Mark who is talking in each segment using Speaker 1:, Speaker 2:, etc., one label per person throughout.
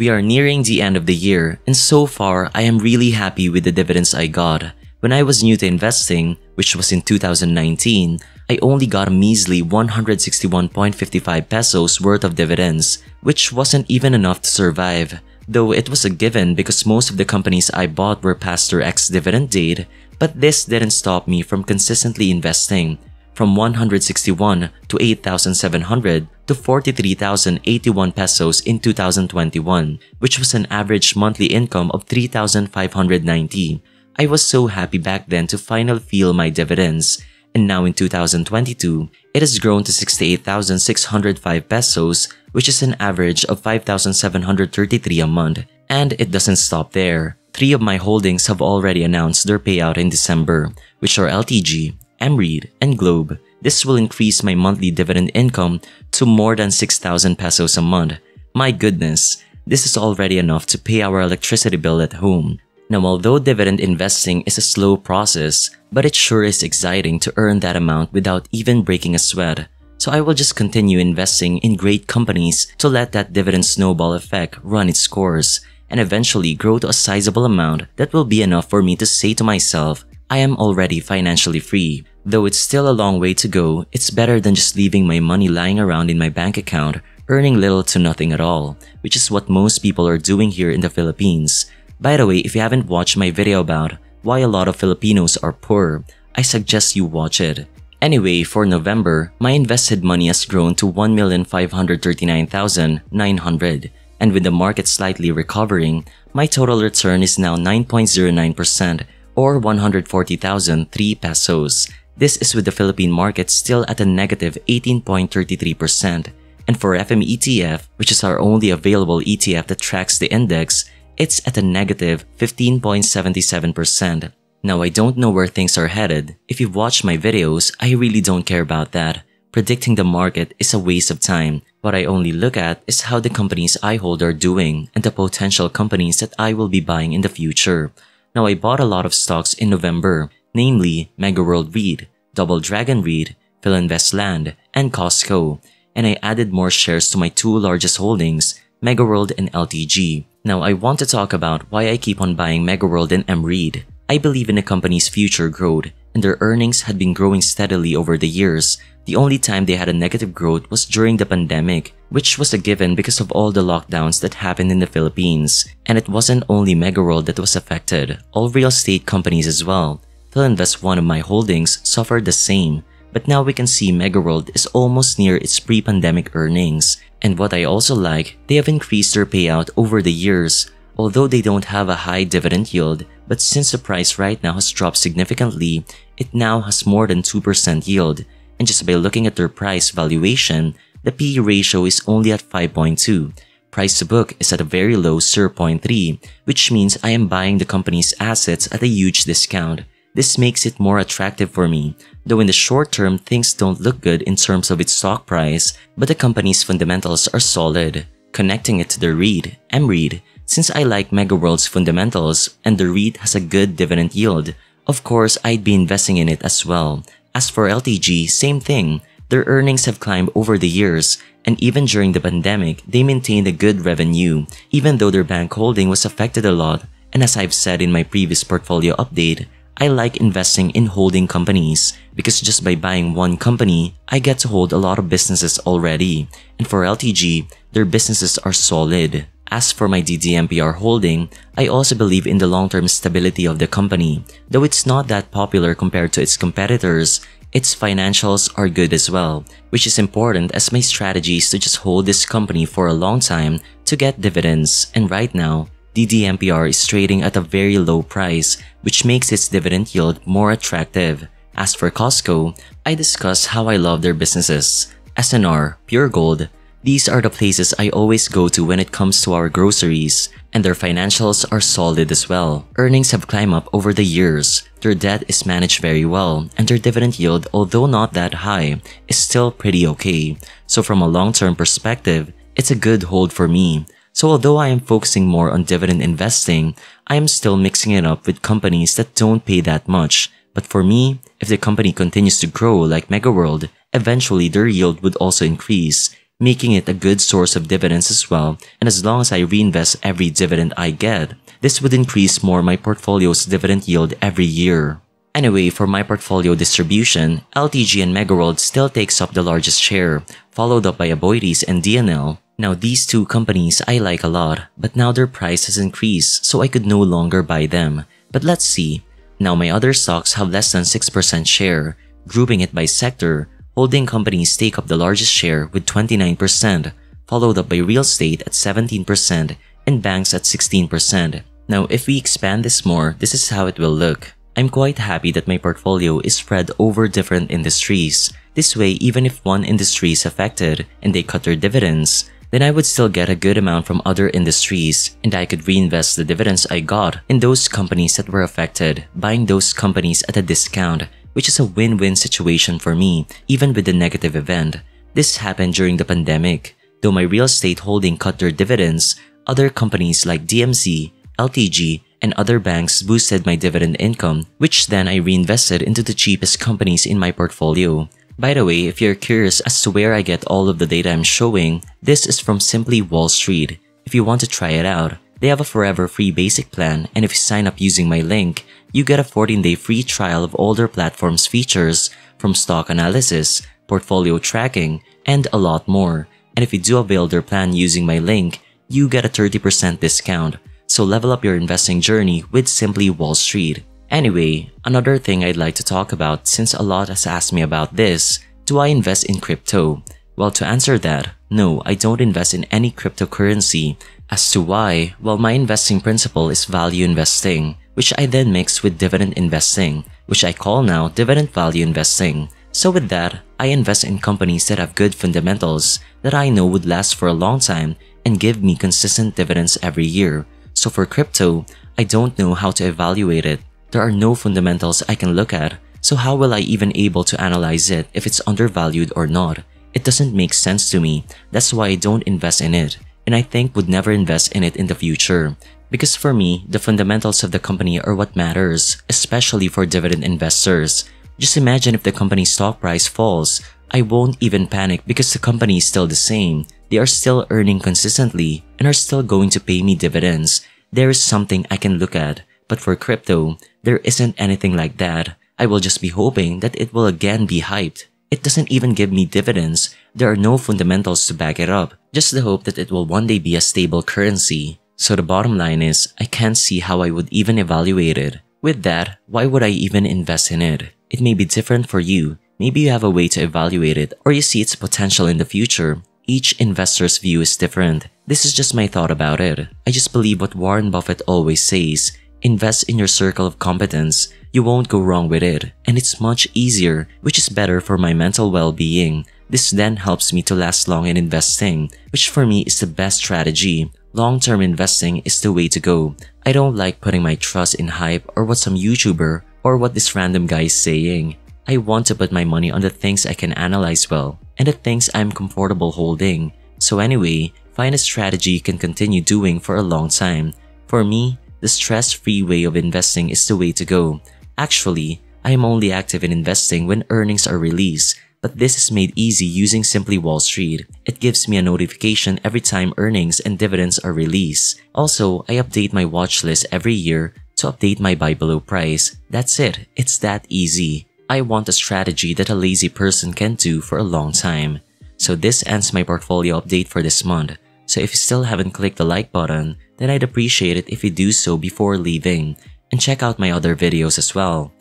Speaker 1: We are nearing the end of the year, and so far, I am really happy with the dividends I got. When I was new to investing, which was in 2019, I only got a measly 161.55 pesos worth of dividends, which wasn't even enough to survive. Though it was a given because most of the companies I bought were past their ex-dividend date, but this didn't stop me from consistently investing, from 161 to 8,700 to 43,081 pesos in 2021, which was an average monthly income of 3,590. I was so happy back then to finally feel my dividends, and now in 2022, it has grown to 68,605 pesos, which is an average of 5,733 a month. And it doesn't stop there. Three of my holdings have already announced their payout in December, which are LTG, MREIT, and Globe. This will increase my monthly dividend income to more than 6,000 pesos a month. My goodness, this is already enough to pay our electricity bill at home. Now, although dividend investing is a slow process, but it sure is exciting to earn that amount without even breaking a sweat. So I will just continue investing in great companies to let that dividend snowball effect run its course and eventually grow to a sizable amount that will be enough for me to say to myself, I am already financially free. Though it's still a long way to go, it's better than just leaving my money lying around in my bank account, earning little to nothing at all, which is what most people are doing here in the Philippines. By the way, if you haven't watched my video about why a lot of Filipinos are poor, I suggest you watch it. Anyway, for November, my invested money has grown to 1,539,900 and with the market slightly recovering, my total return is now 9.09% or 140,003 pesos. This is with the Philippine market still at a negative 18.33%. And for FME ETF, which is our only available ETF that tracks the index, it's at a negative 15.77%. Now I don't know where things are headed. If you've watched my videos, I really don't care about that. Predicting the market is a waste of time. What I only look at is how the companies I hold are doing and the potential companies that I will be buying in the future. Now I bought a lot of stocks in November, namely Megaworld REIT, Double Dragon REIT, Filinvest Land, and Cosco, and I added more shares to my two largest holdings, Megaworld and LTG. Now I want to talk about why I keep on buying Megaworld and MREIT. I believe in the company's future growth, and their earnings had been growing steadily over the years. The only time they had a negative growth was during the pandemic, which was a given because of all the lockdowns that happened in the Philippines. And it wasn't only Megaworld that was affected, all real estate companies as well. Filinvest, one of my holdings, suffered the same, but now we can see Megaworld is almost near its pre-pandemic earnings. And what I also like, they have increased their payout over the years, although they don't have a high dividend yield, but since the price right now has dropped significantly, it now has more than 2% yield, and just by looking at their price valuation, the PE ratio is only at 5.2. Price to book is at a very low 0.3, which means I am buying the company's assets at a huge discount. This makes it more attractive for me, though in the short term things don't look good in terms of its stock price, but the company's fundamentals are solid. Connecting it to the REIT, MREIT, since I like Megaworld's fundamentals and the REIT has a good dividend yield, of course I'd be investing in it as well. As for LTG, same thing. Their earnings have climbed over the years, and even during the pandemic, they maintained a good revenue, even though their bank holding was affected a lot. And as I've said in my previous portfolio update, I like investing in holding companies because just by buying one company, I get to hold a lot of businesses already. And for LTG, their businesses are solid. As for my DDMPR holding, I also believe in the long-term stability of the company. Though it's not that popular compared to its competitors, its financials are good as well, which is important as my strategy is to just hold this company for a long time to get dividends and right now, DDMPR is trading at a very low price which makes its dividend yield more attractive. As for Cosco, I discuss how I love their businesses. S&R, Pure Gold, these are the places I always go to when it comes to our groceries, and their financials are solid as well. Earnings have climbed up over the years, their debt is managed very well, and their dividend yield, although not that high, is still pretty okay. So from a long-term perspective, it's a good hold for me. So although I am focusing more on dividend investing, I am still mixing it up with companies that don't pay that much. But for me, if the company continues to grow like Megaworld, eventually their yield would also increase making it a good source of dividends as well. And as long as I reinvest every dividend I get, this would increase more my portfolio's dividend yield every year. Anyway, for my portfolio distribution, LTG and Megaworld still takes up the largest share, followed up by Aboitiz and DNL. Now these two companies I like a lot, but now their price has increased so I could no longer buy them. But let's see. Now my other stocks have less than 6% share. Grouping it by sector, holding companies take up the largest share with 29%, followed up by real estate at 17% and banks at 16%. Now if we expand this more, this is how it will look. I'm quite happy that my portfolio is spread over different industries. This way, even if one industry is affected and they cut their dividends, then I would still get a good amount from other industries and I could reinvest the dividends I got in those companies that were affected, buying those companies at a discount, which is a win-win situation for me, even with the negative event. This happened during the pandemic. Though my real estate holding cut their dividends, other companies like DMC, LTG, and other banks boosted my dividend income, which then I reinvested into the cheapest companies in my portfolio. By the way, if you're curious as to where I get all of the data I'm showing, this is from Simply Wall Street. If you want to try it out, they have a forever free basic plan and if you sign up using my link, you get a 14-day free trial of all their platform's features from stock analysis, portfolio tracking, and a lot more. And if you do avail their plan using my link, you get a 30% discount so level up your investing journey with Simply Wall Street. Anyway, another thing I'd like to talk about since a lot has asked me about this, do I invest in crypto? Well, to answer that, no, I don't invest in any cryptocurrency. As to why, well, my investing principle is value investing, which I then mix with dividend investing, which I call now dividend value investing. So with that, I invest in companies that have good fundamentals that I know would last for a long time and give me consistent dividends every year. So for crypto, I don't know how to evaluate it. There are no fundamentals I can look at, so how will I even able to analyze it if it's undervalued or not? It doesn't make sense to me, that's why I don't invest in it, and I think would never invest in it in the future. Because for me, the fundamentals of the company are what matters, especially for dividend investors. Just imagine if the company's stock price falls, I won't even panic because the company is still the same. They are still earning consistently and are still going to pay me dividends there is something I can look at. But for crypto, there isn't anything like that. I will just be hoping that it will again be hyped. It doesn't even give me dividends. There are no fundamentals to back it up. Just the hope that it will one day be a stable currency. So the bottom line is, I can't see how I would even evaluate it. With that, why would I even invest in it? It may be different for you. Maybe you have a way to evaluate it or you see its potential in the future. Each investor's view is different. This is just my thought about it. I just believe what Warren Buffett always says, invest in your circle of competence. You won't go wrong with it, and it's much easier, which is better for my mental well-being. This then helps me to last long in investing, which for me is the best strategy. Long-term investing is the way to go. I don't like putting my trust in hype or what some YouTuber or what this random guy is saying. I want to put my money on the things I can analyze well and the things I'm comfortable holding. So anyway, find a strategy you can continue doing for a long time. For me, the stress-free way of investing is the way to go. Actually, I am only active in investing when earnings are released, but this is made easy using Simply Wall Street. It gives me a notification every time earnings and dividends are released. Also, I update my watch list every year to update my buy below price. That's it. It's that easy. I want a strategy that a lazy person can do for a long time. So this ends my portfolio update for this month. So if you still haven't clicked the like button, then I'd appreciate it if you do so before leaving. And check out my other videos as well.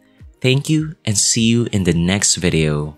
Speaker 1: Thank you and see you in the next video.